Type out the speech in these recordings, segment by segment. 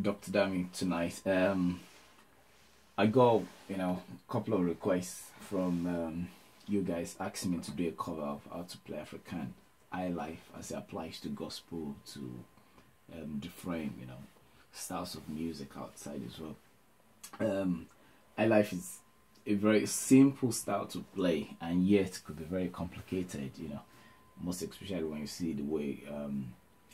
Dr. Dammy tonight. Um, I got you know a couple of requests from um, you guys asking me to do a cover of how to play African high life as it applies to gospel to um, different you know styles of music outside as well. Um, high life is a very simple style to play and yet could be very complicated. You know, most especially when you see the way um,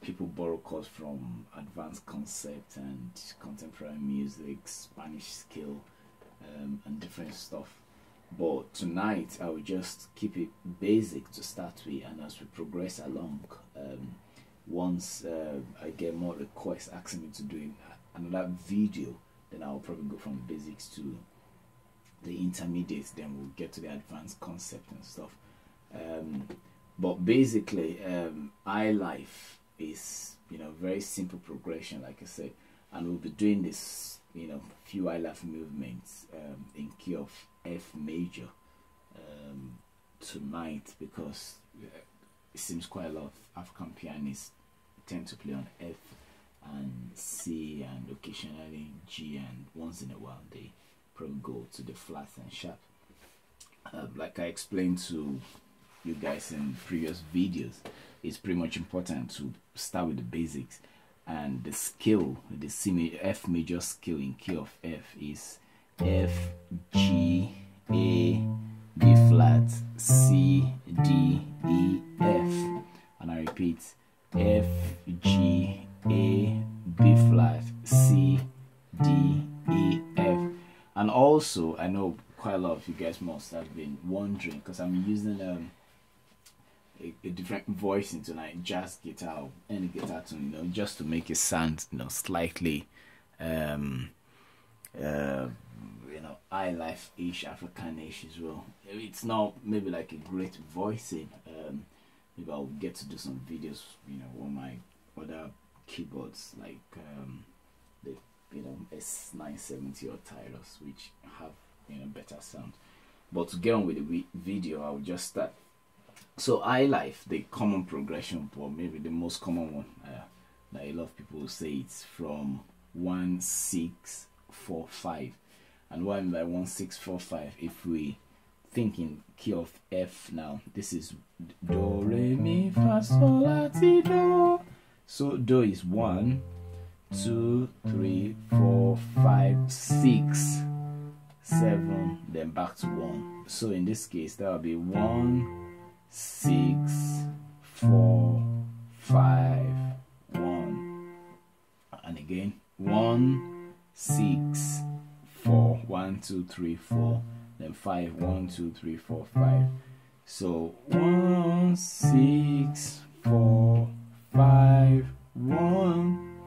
people borrow chords from advanced concept and contemporary music, Spanish skill, um, and different stuff. But tonight, I will just keep it basic to start with, and as we progress along, um, once uh, I get more requests asking me to do another video, then I'll probably go from basics to the intermediates, then we'll get to the advanced concept and stuff. Um, but basically, um, iLife is you know very simple progression like I said. And we'll be doing this you know few iLife movements um, in key of F major um, tonight because it seems quite a lot of African pianists tend to play on F and C and occasionally G and once in a while they probably go to the flat and sharp. Um, like I explained to you guys in previous videos it's pretty much important to start with the basics. And the scale the C F major scale in key of F is F G A B flat C D E F. And I repeat F G A B flat C D E F. And also I know quite a lot of you guys must have been wondering because I'm using um a, a, different voice into like jazz guitar any guitar tune, you know, just to make it sound, you know, slightly, um, uh, you know, high life ish, Africanish as well. It's not maybe like a great voicing. Um, maybe I'll get to do some videos, you know, on my other keyboards like um, the you know S970 or Tyros, which have you know better sound. But to get on with the video, I'll just start so I iLife, the common progression, or maybe the most common one uh, that a lot of people say it's from one six four five, and why by one six four five? If we think in key of F now, this is Do Re Mi Fa Sol La Ti Do. So Do is one, two, three, four, five, six, seven, then back to one. So in this case, that will be one six, four, five, one. And again, one, six, four, one, two, three, four, then five, one, two, three, four, five. So one, six, four, five, one.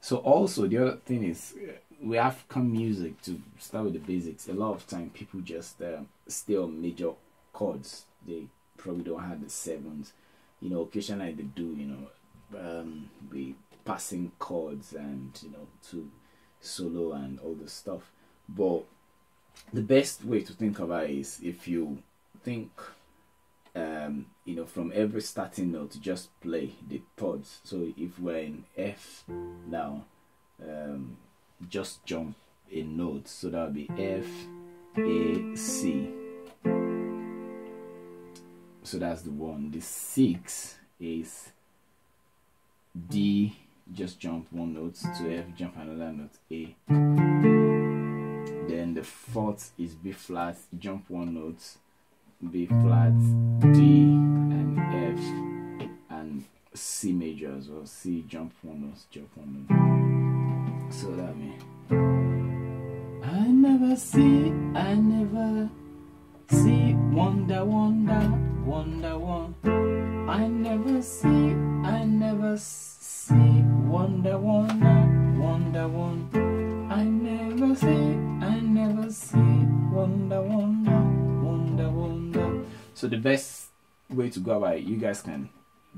So also the other thing is we have come music to start with the basics. A lot of time people just uh, stay on major chords they probably don't have the sevens. You know, occasionally they do, you know, um, be passing chords and, you know, to solo and all the stuff. But the best way to think about it is if you think, um, you know, from every starting note, just play the thirds. So if we're in F now, um, just jump a note. So that would be F, A, C so that's the one. The six is D just jump one note to F jump another note A. Then the fourth is B flat jump one note B flat D and F and C major as well. C jump one note jump one note. So that means I never see I never see wonder wonder wonder one. I never see, I never see, wonder wonder, wonder one. I never see, I never see, wonder wonder, wonder wonder. So the best way to go about it, you guys can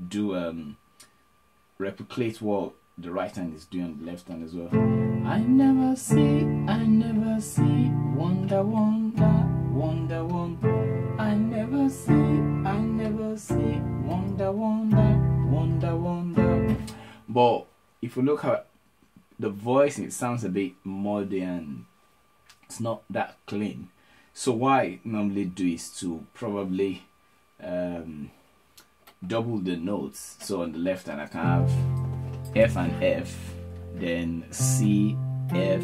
do um replicate what the right hand is doing the left hand as well. I never see, I never see, wonder wonder, wonder if you look at the voice it sounds a bit and it's not that clean. So what I normally do is to probably um, double the notes. So on the left hand I can have F and F, then C, F,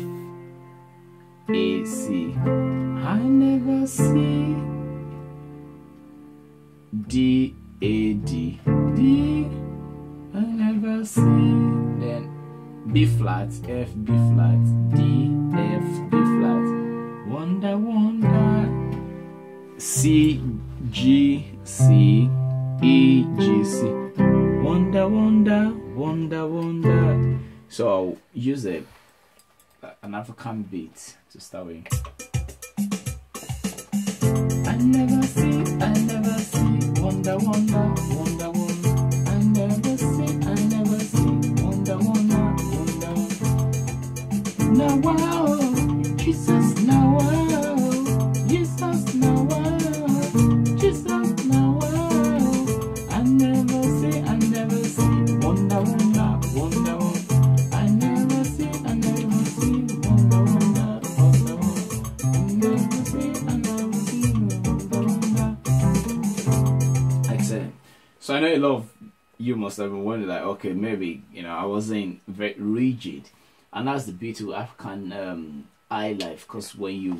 A, C. I never see D, A, D, D. I never see. B flat, F, B flat, D, F, B flat. Wonder, wonder. C, G, C, E, G, C. Wonder, wonder, wonder, wonder. So I'll use a an African beat to start with. I never see, I never see. Wonder, wonder, wonder. I know a lot of you must have been wondering, like, okay, maybe you know I wasn't very rigid, and that's the beauty of African um, eye life. Because when you,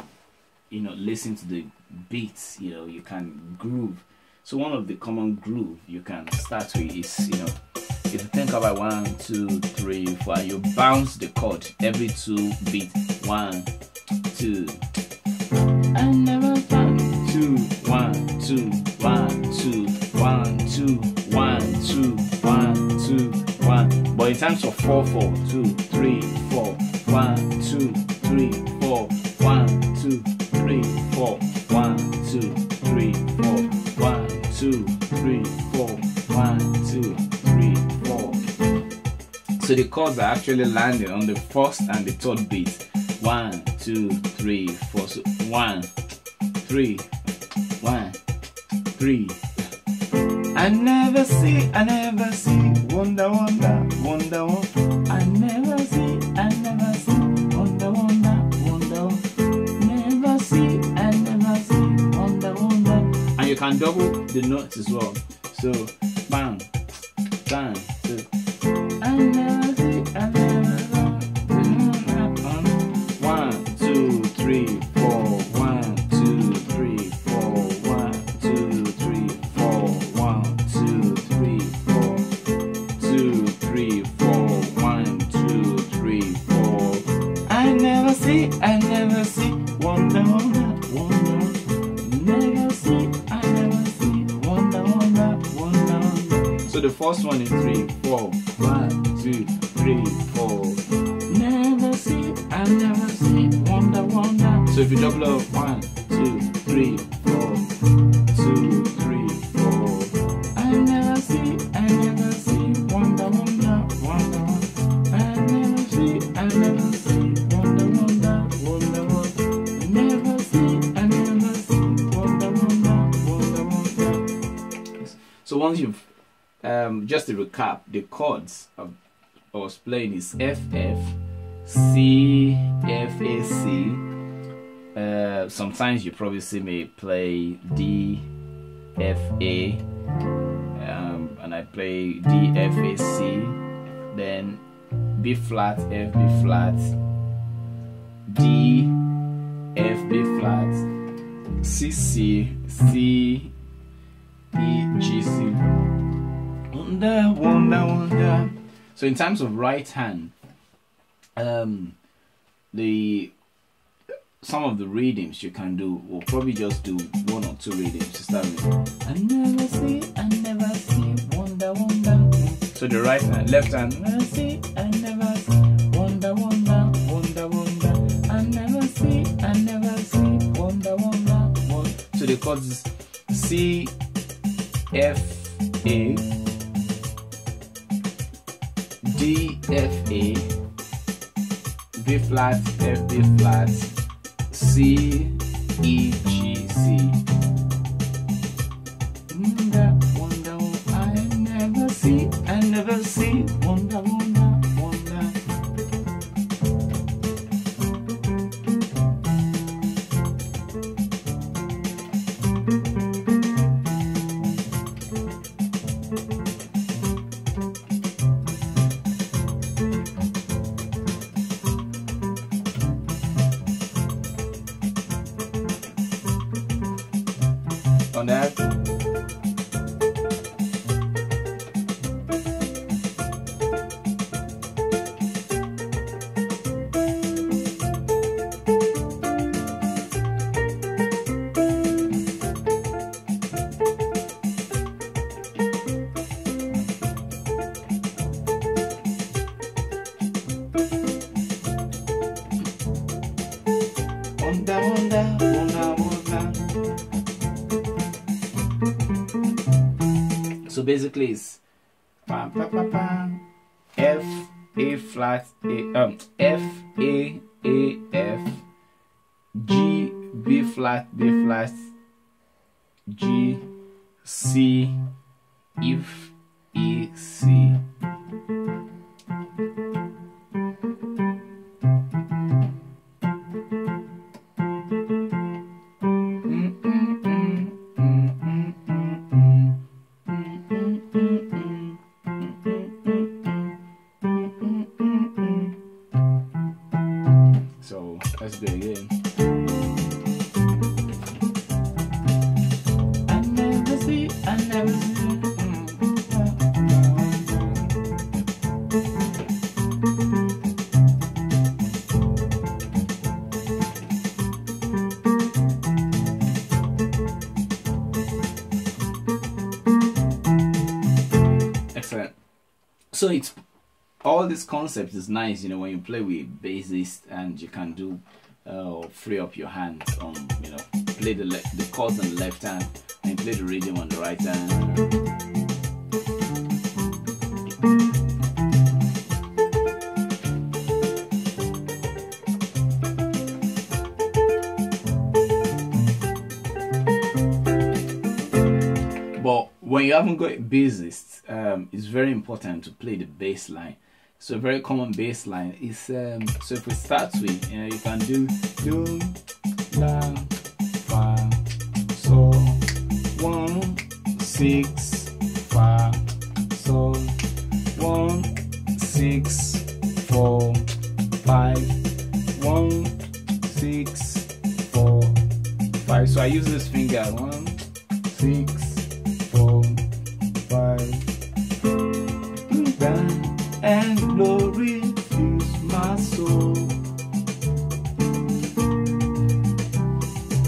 you know, listen to the beats, you know, you can groove. So one of the common groove you can start with is, you know, if you think about one, two, three, four, you bounce the chord every two beat. One, two. I never found two, one, two, one, two, one, two, one, two, one, two, one. But in terms of four, four, two, three, four, one, two, three, four, one, two, three, four, one, two, three, four, one, two, three, four, one, two, three, four. So the chords are actually landing on the first and the third beat. One, two, three, four. So one, three, one, three. I never see, I never see, wonder, wonder, wonder, wonder. I never see, I never see, wonder, wonder, wonder. Never see, I never see, wonder, wonder. And you can double the notes as well. So, bang, bang, first one is three, four, one, two, three, four. Never see, I never see, wonder, wonder. So if you double up, one, two, three, recap, the chords of, I was playing is F F C F A C. Uh, sometimes you probably see me play D F A, um, and I play D F A C, then B flat F B flat, D F B flat, C C C E G C. Wonder, wonder, wonder. So in terms of right hand, um, the some of the readings you can do, we'll probably just do one or two readings to start with. I never see, I never see, wonder, wonder. So the right hand, left hand, never see, I never see, wonder, wonder, wonder, wonder. I never see, I never see, wonder, wonder, wonder. So the chords C, F, A, D, F, A, B flat, F, B flat, C, E, G, C. basically, pam, pam, pam, pam, F A flat A um F A A F G B flat B flat G C F E C Excellent. So it's all this concept is nice, you know, when you play with bassist and you can do uh, free up your hands on, you know, play the the chords on the left hand and play the rhythm on the right hand. But when you haven't got a bassist, um, it's very important to play the bass line. So a very common bass line is um, so if we start with, you know, you can do do la six fa so one six four five one six four five. So I use this finger one six four five down and glory fills my soul.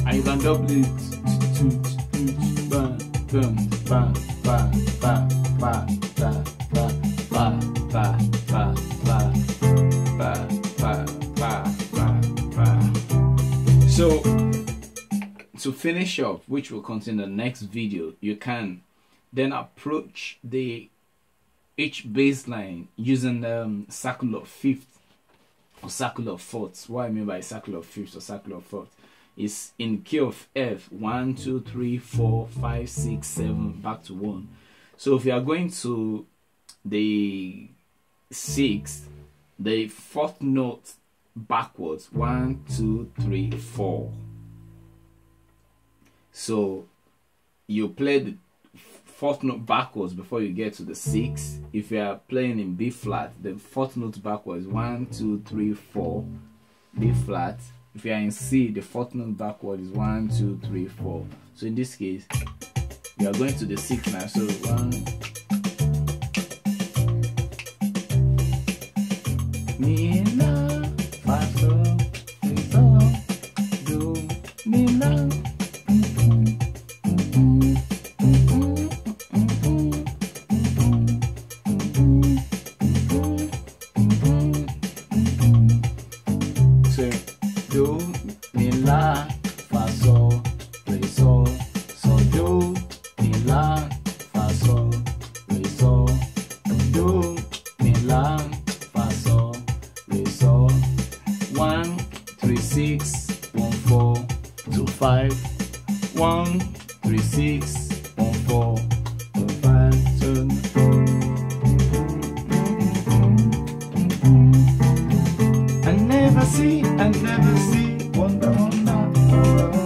And you can double it. Toot, bam, bam, bam, bam, bam, bam, bam, bam, bam, bam, bam, bam, bam, bam, bam, bam, bam. So to finish up, which will continue in the next video, you can then approach the each bass line using um, circle of fifth or circle of fourths. What I mean by circle of fifths or circle of fourths is in key of F one, two, three, four, five, six, seven, back to one. So if you are going to the sixth, the fourth note backwards one, two, three, four. So you play the fourth note backwards before you get to the sixth. If you are playing in B flat, the fourth note backwards one, two, three, four, B flat. If you are in C, the fourth note backward is one, two, three, four. So in this case, we are going to the sixth now. So one. Mi la fa sol re sol so do mi la fa sol re sol do mi la fa sol re sol one three six one four two five. One three six one four two five. Two I never see, I never see wonder, Thank you.